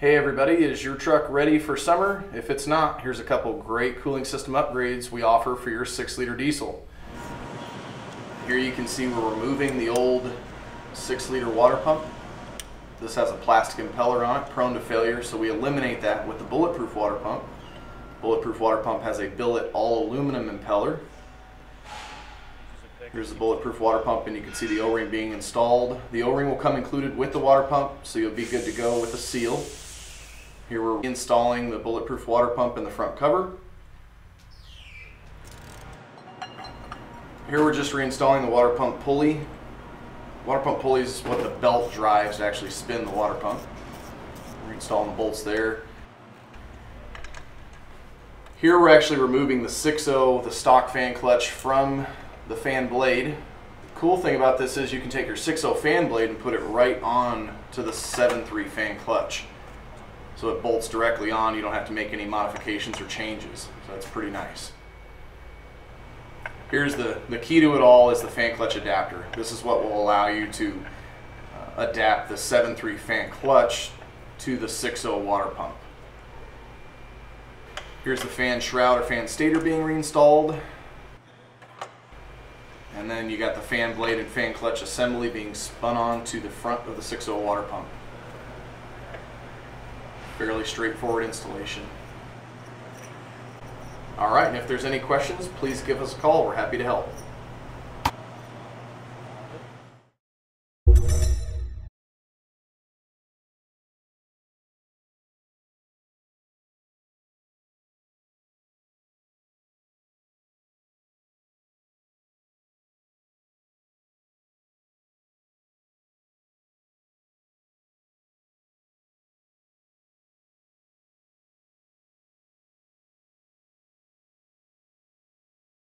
Hey everybody, is your truck ready for summer? If it's not, here's a couple great cooling system upgrades we offer for your 6 liter diesel. Here you can see we're removing the old 6 liter water pump. This has a plastic impeller on it, prone to failure, so we eliminate that with the bulletproof water pump. Bulletproof water pump has a billet all aluminum impeller. Here's the bulletproof water pump and you can see the O-ring being installed. The O-ring will come included with the water pump, so you'll be good to go with a seal. Here we're installing the bulletproof water pump in the front cover. Here we're just reinstalling the water pump pulley. Water pump pulley is what the belt drives to actually spin the water pump. Reinstalling the bolts there. Here we're actually removing the 6.0, the stock fan clutch from the fan blade. The cool thing about this is you can take your 6.0 fan blade and put it right on to the 7.3 fan clutch so it bolts directly on. You don't have to make any modifications or changes. So that's pretty nice. Here's the, the key to it all is the fan clutch adapter. This is what will allow you to uh, adapt the 7.3 fan clutch to the 6.0 water pump. Here's the fan shroud or fan stator being reinstalled. And then you got the fan blade and fan clutch assembly being spun on to the front of the 6.0 water pump fairly straightforward installation. All right, and if there's any questions, please give us a call. We're happy to help.